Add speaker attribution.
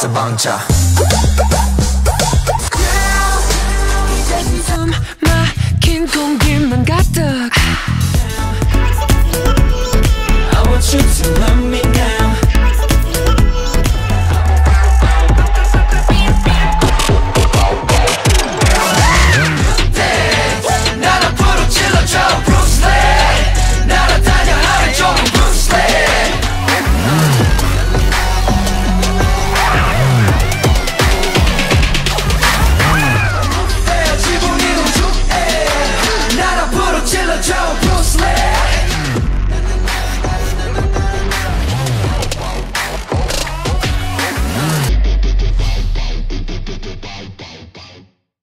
Speaker 1: 진짜
Speaker 2: 숨 막힌 공기만 가득.